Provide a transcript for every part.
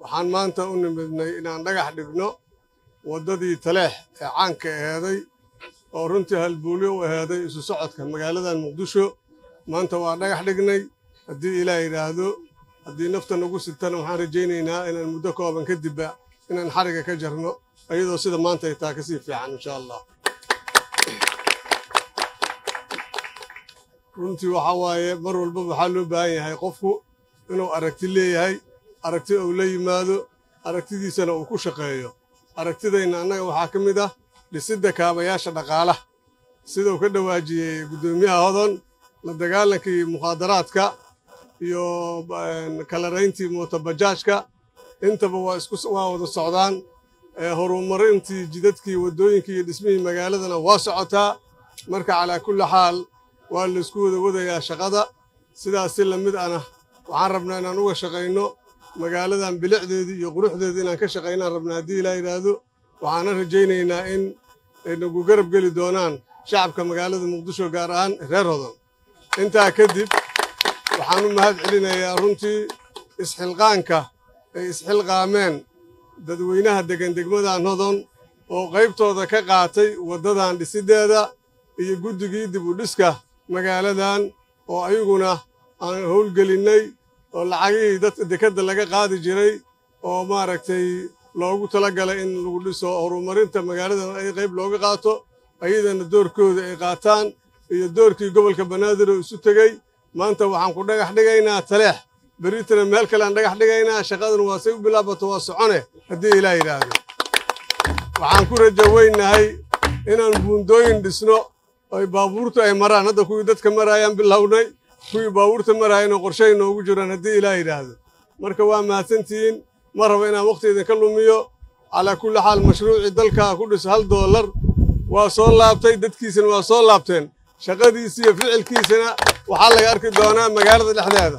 waxaan maanta u nimidnay inaan dhagax dhigno waddadii taleex ee caanka aheeday oo runtii halbuulyo u aheeday isu socodka magaaladan muqdisho. Maanta waa dhagax dhignay haddii ilaah yidhaahdo haddii nafta nagu sitana waxaan rajaynaynaa inaan muddo kooban kadibba inaan xariga ka jarno iyadoo sida maanta ay taa ka sii fiican insha allah. Runtii waxaa waaye mar walba waxaa loo baahan yahay qofku inuu aragti leeyahay aragti uu la yimaado aragtidiisana uu ku shaqeeyo. Aragtidayna annaga waxaa ka mid ah dhisidda kaabayaasha dhaqaalaha. Sidau ka dhawaajiyey guddoomiyaha hodon la dagaalankii mukhaadaraadka iyo kalarayntii mootobajaajka intaba waa wada socdaan. Horumarintii jidadkii waddooyinkii iyo dhismihii magaaladana waa socotaa. Marka calaa kulli xaal waa laysku wada wadayaa shaqada. Sidaas si la mid ana waxaan rabnaa inaan uga shaqayno magaaladan bilicdeedii iyo quruxdeedii inaan ka shaqaynaan rabnaa haddii ilaa yidhaahdo waxaana rajaynaynaa in nagu garab geli doonaan shacabka magaalada muqdisho gaar ahaan reer hodon intaa kadib waxaan u mahad celinayaa runtii isxilqaanka ay isxilqaameen dadweynaha degan degmadan hodon oo qaybtooda ka qaatay waddadan dhisiddeeda iyo guddigii dib u dhiska magaaladan oo ayaguna aan howlgelinnay oo lacagihii dadka dekedda laga qaadi jiray oo maaragtay loogu tala galay in lagu dhiso horumarinta magaaladan ay qayb looga qaato ayadana doorkooda ay qaataan iyo doorkii gobolka banaadir oo isu tegey maanta waxaan ku dhagax dhigaynaa taleex berritana meel kale aan dhagax dhigaynaa shaqaduna waa say u bilaabato waa socone haddii ilaah yidhaahdo waxaan ku rajo weynahay inaan buundooyin dhisno ay baabuurtu ay maraan hadda kuwii dadka maraayaan bilownay kuwii baabuurta maraayana qorshay noogu jiraan haddii ilaah yidhaahdo marka waa mahadsantihiin ma rabo inaan wakhti idinka lumiyo calaa kulli xaal mashruucii dalkaa ku dhis hal doolar waa soo laabtay dadkiisana waa soo laabteen shaqadiisi iyo ficilkiisana waxaa laga arki doonaa magaalada dhexdeeda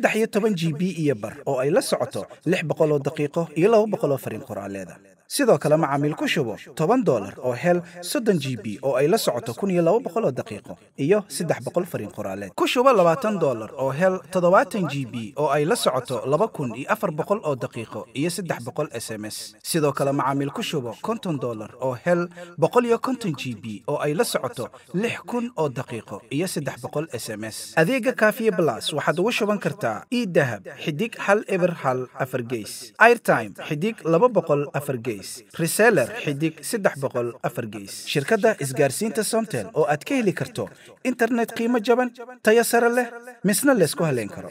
saddex iyo toban g b iyo bar oo ay la socoto lix boqol oo daqiiqo iyo laba boqol oo fariin qoraaleeda. Sidoo kale macaamiil ku shubo toban dolar oo hel soddon g b oo ay la socoto kun iyo laba boqol oo daqiiqo iyo saddex boqol fariin qoraaleed. Ku shubo labaatan dolar oo hel toddobaatan g b oo ay la socoto laba kun iyo afar boqol oo daqiiqo iyo saddex boqol s m s. Sidoo kale macaamiil ku shubo konton dolar oo hel boqol iyo konton g b oo ay la socoto lix kun oo daqiiqo iyo saddex boqol s m s. Adeega kaafiye blas waxaad ugu shuban kartaa idahab xidig hal eber hal afar geys airtime xidig laba boqol afar geys reseller xidig saddex boqol afar geys shirkadda isgaarsiinta somtel oo aad ka heli karto internet qiimo jaban tayo sare leh misna laysku haleyn karo